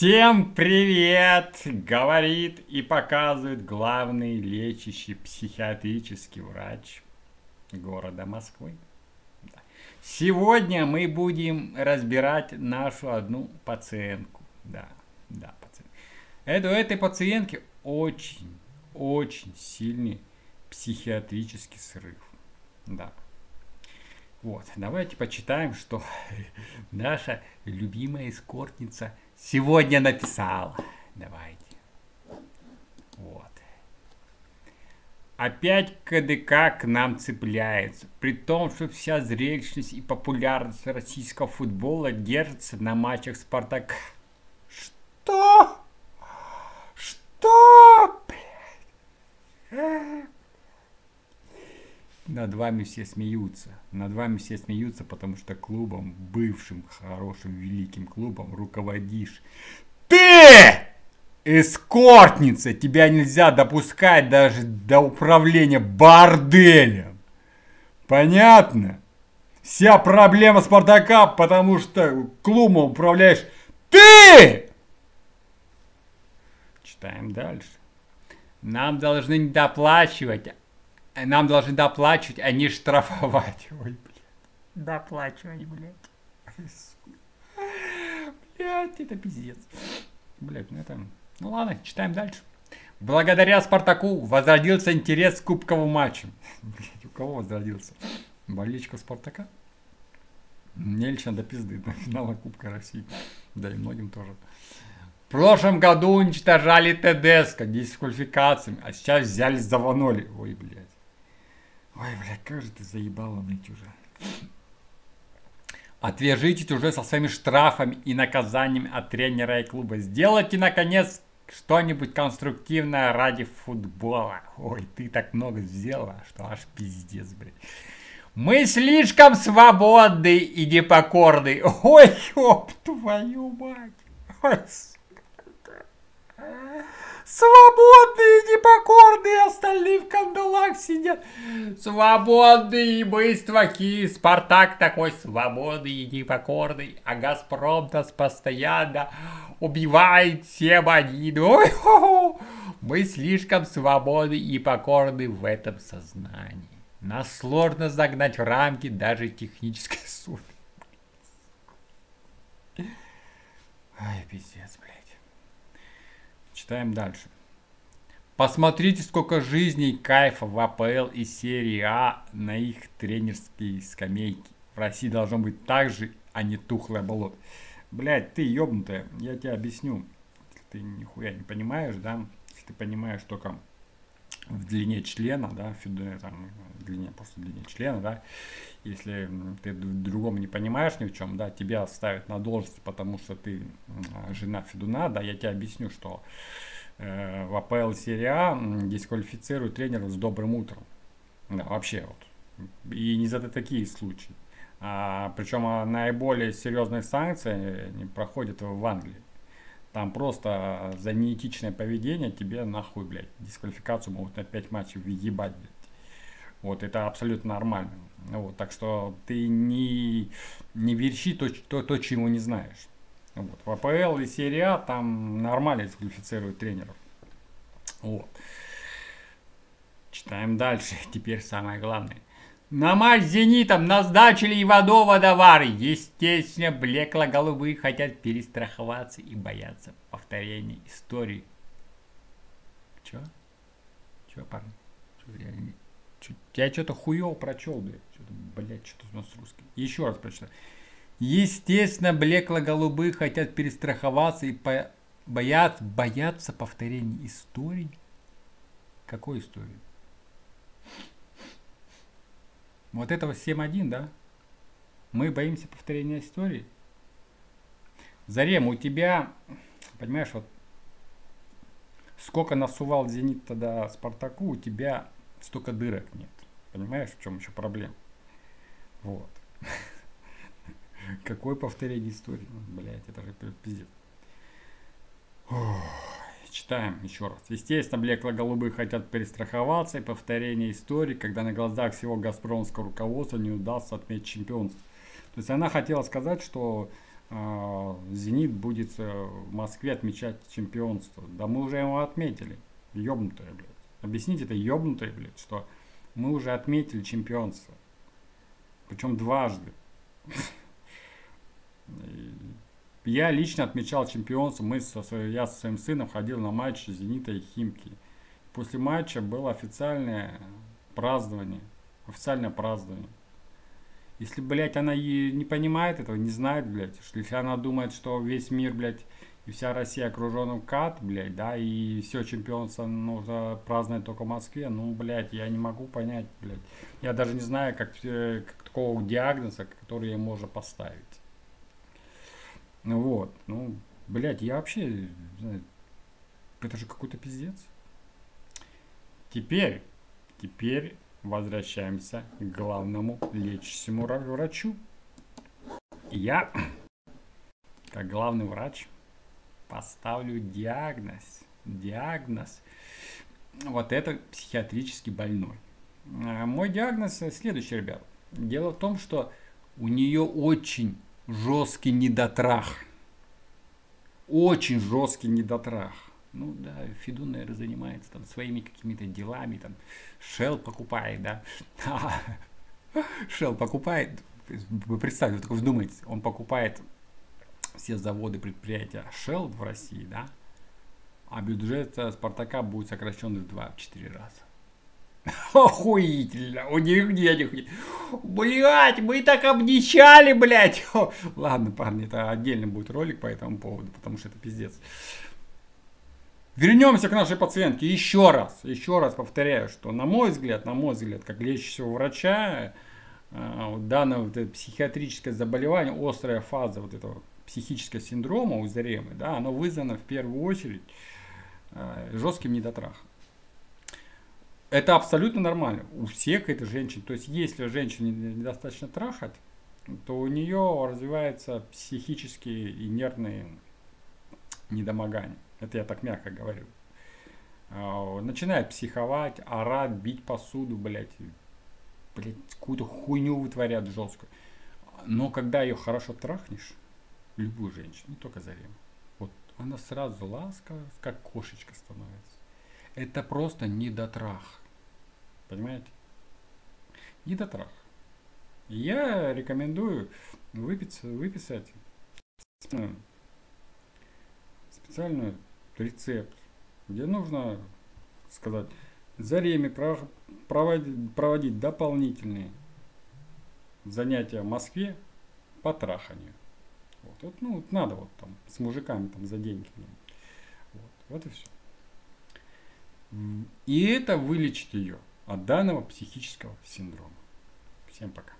Всем привет! Говорит и показывает главный лечащий психиатрический врач города Москвы. Сегодня мы будем разбирать нашу одну пациентку. Да, да, пациент. Это, у этой пациентки очень, очень сильный психиатрический срыв. Да. Вот, давайте почитаем, что наша любимая эскортница сегодня написала. Давайте. Вот. Опять КДК к нам цепляется, при том, что вся зрелищность и популярность российского футбола держится на матчах Спартака. Что? Что? Блядь? Над вами все смеются. Над вами все смеются, потому что клубом, бывшим хорошим великим клубом, руководишь. Ты! Эскортница! Тебя нельзя допускать даже до управления борделем. Понятно? Вся проблема Спартака, потому что клубом управляешь ты! Читаем дальше. Нам должны доплачивать, нам должны доплачивать, а не штрафовать. Ой, блядь. Доплачивать, блядь. Блядь, это пиздец. Блядь, ну это... Ну ладно, читаем дальше. Благодаря Спартаку возродился интерес к кубковым матчам. Блядь, у кого возродился? Болельщика Спартака? Мне лично до пизды до финала Кубка России. Да и многим тоже. В прошлом году уничтожали ТДСК дисквалификациями, а сейчас взялись за Ваноли. Ой, блядь. Ой, блядь, как же ты заебала ныть уже. Отвяжитесь уже со своими штрафами и наказаниями от тренера и клуба. Сделайте, наконец, что-нибудь конструктивное ради футбола. Ой, ты так много сделала, что аж пиздец, блядь. Мы слишком свободны и непокорны. Ой, ёб твою мать. Ой, непокорные, остальные в кандалах сидят. Свободные и быстроки. Спартак такой свободный и непокорный. А Газпром нас постоянно убивает всем один. Ой. Мы слишком свободны и покорны в этом сознании. Нас сложно загнать в рамки даже технической сути. Ай, пиздец, блядь. Читаем дальше. Посмотрите, сколько жизней кайфа в АПЛ и серии А на их тренерские скамейки. В России должно быть так же, а не тухлое болото. Блять, ты ёбнутая, я тебе объясню. Если ты нихуя не понимаешь, да, если ты понимаешь только в длине члена, да, в там, в длине, просто в длине члена, да, если ты другом не понимаешь ни в чем, да, тебя ставят на должность, потому что ты жена Федуна, да, я тебе объясню, что э, в АПЛ серия А дисквалифицируют тренеров с добрым утром. Да, вообще вот. И не за такие случаи. А, причем а, наиболее серьезные санкции не проходят в Англии. Там просто за неэтичное поведение тебе нахуй, блядь, дисквалификацию могут на 5 матчей въебать, блядь. Вот, это абсолютно нормально. Вот, так что ты не, не верщи то, то, то, чего не знаешь. Вот. В АПЛ и серия А там нормально дисквалифицируют тренеров. Вот. Читаем дальше. Теперь самое главное. На матч с «Зенитом» назначили Иванова Давары. Естественно, блекло-голубые хотят перестраховаться и боятся повторения истории. Чё? Чё, парни? Чё, я, чё, я что-то хуёво прочел, блядь. Блядь, что-то у нас русский. Еще раз прочитаю. Естественно, блекло-голубые хотят перестраховаться и по... боят, боятся повторения истории. Какой истории? Вот этого 7-1, да? Мы боимся повторения истории. Зарем, у тебя, понимаешь, вот сколько насувал Зенит тогда Спартаку, у тебя столько дырок нет. Понимаешь, в чем еще проблема? Вот. Какое повторение истории? Блять, это же пиздец. Читаем еще раз. Естественно, блекло-голубые хотят перестраховаться и повторение истории, когда на глазах всего газпромского руководства не удастся отметить чемпионство. То есть она хотела сказать, что э, Зенит будет э, в Москве отмечать чемпионство. Да мы уже его отметили. Ёбнутое, блядь. Объясните это ёбнутое, блядь, что мы уже отметили чемпионство. Причем дважды. Я лично отмечал чемпионство. Мы со, я со своим сыном ходил на матч Зенита и Химки. После матча было официальное празднование. Официальное празднование. Если, блядь, она не понимает этого, не знает, блядь, что если она думает, что весь мир, блядь, и вся Россия окружена кат, блядь, да, и все чемпионство нужно праздновать только в Москве, ну, блядь, я не могу понять, блядь. Я даже не знаю, как, как такого диагноза, который ей можно поставить. Вот, ну, блядь, я вообще, знаю, это же какой-то пиздец. Теперь, теперь возвращаемся к главному лечащему врачу. Я, как главный врач, поставлю диагноз. Диагноз. Вот это психиатрически больной. А мой диагноз следующий, ребят. Дело в том, что у нее очень жесткий недотрах. Очень жесткий недотрах. Ну да, Федун, наверное, занимается там своими какими-то делами, там Shell покупает, да. Shell покупает, вы представьте, вы только вдумайтесь, он покупает все заводы, предприятия Shell в России, да, а бюджет Спартака будет сокращен в 2-4 раза. Охуительно, у них денег Блять, мы так обнищали, блять. Ладно, парни, это отдельно будет ролик по этому поводу, потому что это пиздец. Вернемся к нашей пациентке еще раз. Еще раз повторяю, что на мой взгляд, на мой взгляд, как лечащего врача, э, данное вот психиатрическое заболевание, острая фаза вот этого психического синдрома у Заремы, да, оно вызвано в первую очередь э, жестким недотрахом. Это абсолютно нормально. У всех это женщин. То есть, если женщине недостаточно трахать, то у нее развиваются психические и нервные недомогания. Это я так мягко говорю. А, начинает психовать, орать, бить посуду, блядь. Блядь, какую-то хуйню вытворят жесткую. Но когда ее хорошо трахнешь, любую женщину, не только Зарему, вот она сразу ласковая, как кошечка становится. Это просто недотрах. Понимаете? Недотрах. Я рекомендую выписать, выписать специальный рецепт, где нужно сказать, Зареме проводить, проводить дополнительные занятия в Москве по траханию. Вот, вот, ну, надо вот там с мужиками там за деньги. Вот, вот и все. И это вылечит ее от данного психического синдрома. Всем пока.